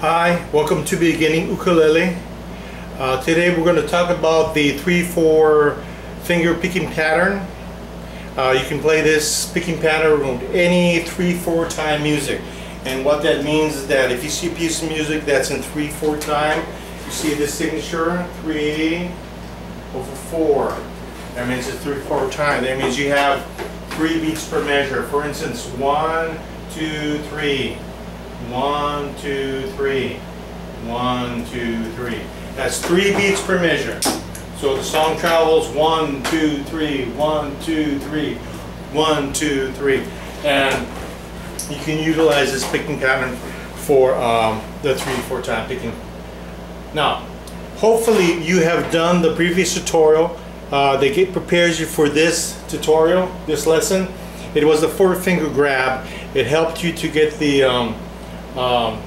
Hi, welcome to Beginning Ukulele. Uh, today we're going to talk about the 3-4 finger picking pattern. Uh, you can play this picking pattern with any 3-4 time music. And what that means is that if you see a piece of music that's in 3-4 time, you see the signature 3 over 4. That means it's 3-4 time. That means you have 3 beats per measure. For instance, 1, 2, 3. One, two, three. One, two, three. That's three beats per measure. So the song travels one, two, three, one, two, three, one, two, three. And you can utilize this picking pattern for um, the three, four time picking. Now, hopefully you have done the previous tutorial. Uh, they get prepares you for this tutorial, this lesson. It was the four finger grab. It helped you to get the um, um,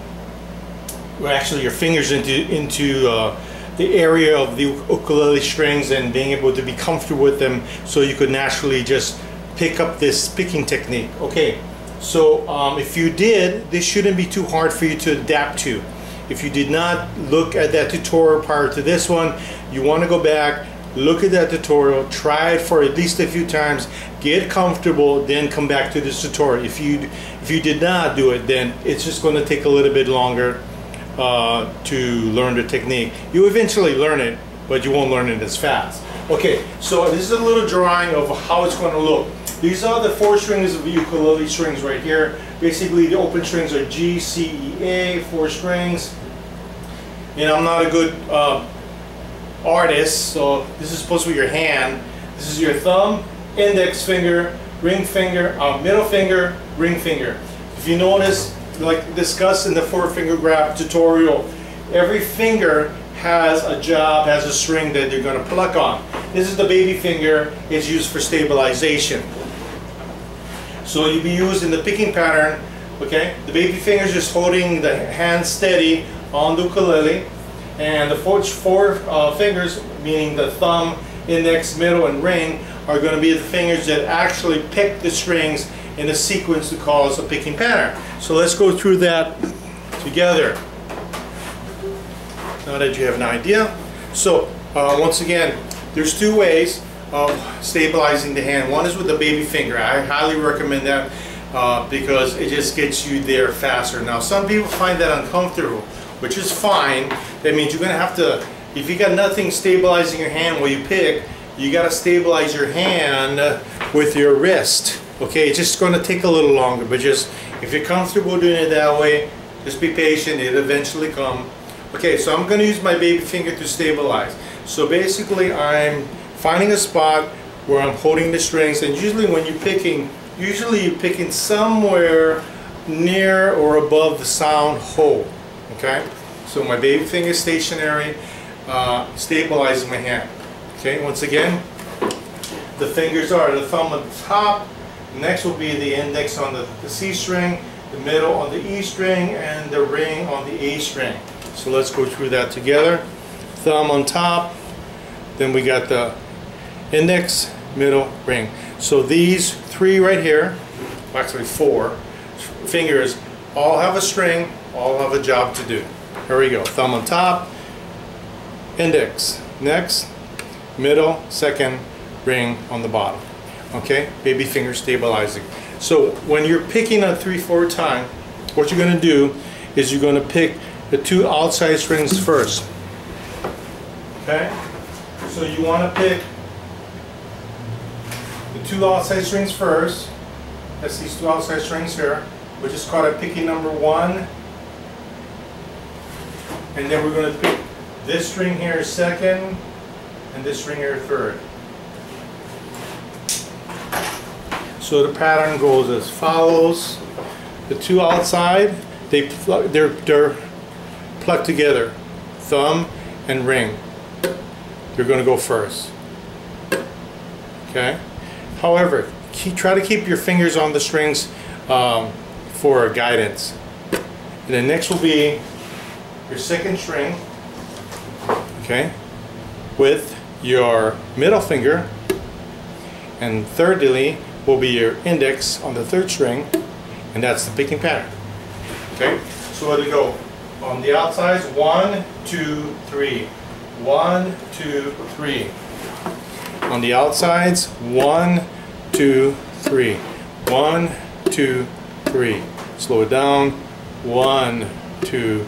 actually your fingers into into uh, the area of the ukulele strings and being able to be comfortable with them so you could naturally just pick up this picking technique. Okay, so um, if you did, this shouldn't be too hard for you to adapt to. If you did not look at that tutorial prior to this one, you want to go back, look at that tutorial, try it for at least a few times, get comfortable, then come back to this tutorial. If you if you did not do it, then it's just going to take a little bit longer uh, to learn the technique. You eventually learn it, but you won't learn it as fast. Okay, so this is a little drawing of how it's going to look. These are the four strings of the ukulele strings right here. Basically, the open strings are G, C, E, A, four strings. And I'm not a good uh, artist, so this is supposed to be your hand. This is your thumb, index finger, ring finger, uh, middle finger, ring finger. If you notice, like discussed in the four finger grab tutorial, every finger has a job, has a string that you're going to pluck on. This is the baby finger, it's used for stabilization. So you'll be used in the picking pattern, okay? The baby finger is just holding the hand steady on the ukulele, and the four, uh, fingers, meaning the thumb, index, middle, and ring, are going to be the fingers that actually pick the strings in a sequence to cause a picking pattern. So let's go through that together. Now that you have an idea. So uh, once again, there's two ways of stabilizing the hand. One is with the baby finger. I highly recommend that uh, because it just gets you there faster. Now some people find that uncomfortable, which is fine. That means you're going to have to, if you got nothing stabilizing your hand while you pick, you got to stabilize your hand with your wrist. Okay, it's just going to take a little longer, but just if you're comfortable doing it that way, just be patient, it'll eventually come. Okay, so I'm going to use my baby finger to stabilize. So basically I'm finding a spot where I'm holding the strings and usually when you're picking, usually you're picking somewhere near or above the sound hole. Okay, so my baby finger is stationary, uh, stabilizing my hand. Okay, once again, the fingers are the thumb on the top, next will be the index on the, the C string, the middle on the E string, and the ring on the A string. So let's go through that together. Thumb on top, then we got the index, middle, ring. So these three right here, actually four fingers, all have a string, all have a job to do. Here we go, thumb on top, index, next, middle, second, ring on the bottom. Okay, baby finger stabilizing. So when you're picking a 3-4 time, what you're going to do is you're going to pick the two outside strings first. Okay, so you want to pick the two outside strings first. That's these two outside strings here, which is called a picking number one. And then we're going to pick this string here second, and this string here third. So the pattern goes as follows. The two outside, they they're, they're plucked together. Thumb and ring. You're going to go first. Okay? However, keep, try to keep your fingers on the strings um, for guidance. And then next will be your second string, okay, with your middle finger. And thirdly will be your index on the third string, and that's the picking pattern. Okay, so let it go. On the outsides, one, two, three. One, two, three. On the outsides, one, two, three. One, two, three. Slow it down. One, two,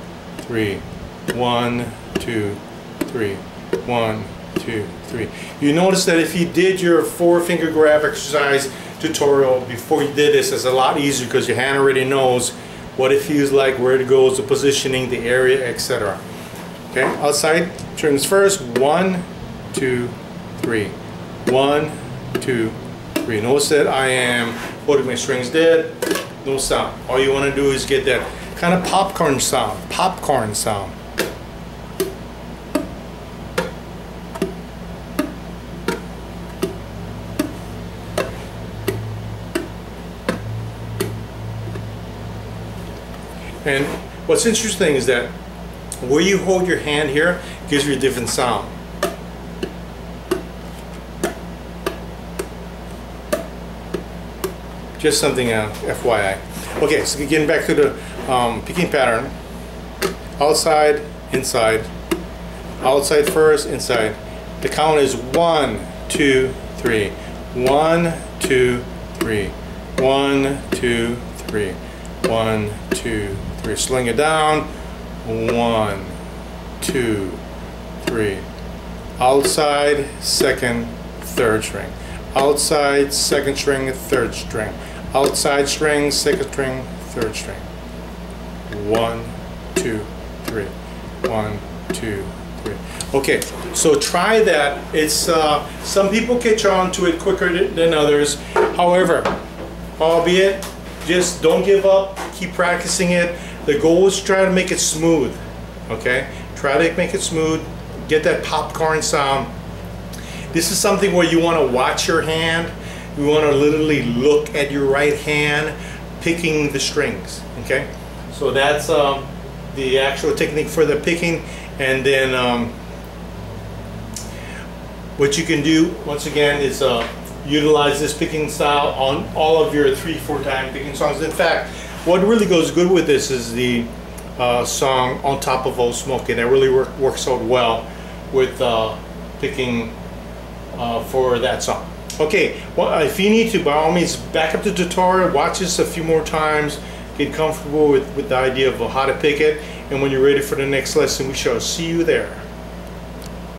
three. One, two, three. One, two, three. You notice that if you did your four finger grab exercise tutorial before you did this, it's a lot easier because your hand already knows what it feels like, where it goes, the positioning, the area, etc. Okay, outside turns first. One, two, three. One, two, three. Notice that I am holding my strings dead. No sound. All you want to do is get that kind of popcorn sound. Popcorn sound. And what's interesting is that where you hold your hand here gives you a different sound. Just something uh, FYI. Okay, so getting back to the um, picking pattern. Outside, inside. Outside first, inside. The count is one, two, three. One, two, three. One, two, three. One, two, three. Sling it down. One, two, three. Outside, second, third string. Outside, second string, third string. Outside string, second string, third string. One, two, three. One, two, three. Okay, so try that. It's uh, some people catch on to it quicker than others. However, albeit, just don't give up. Keep practicing it. The goal is try to make it smooth. Okay, try to make it smooth. Get that popcorn sound. This is something where you want to watch your hand. You want to literally look at your right hand picking the strings. Okay, so that's um, the actual technique for the picking, and then um, what you can do once again is uh, utilize this picking style on all of your three, four time picking songs. In fact, what really goes good with this is the uh, song On Top of Old Smoky. That really work, works out well with uh, picking uh, for that song. Okay, well, if you need to, by all means, back up the tutorial, watch this a few more times, get comfortable with, with the idea of how to pick it, and when you're ready for the next lesson, we shall see you there.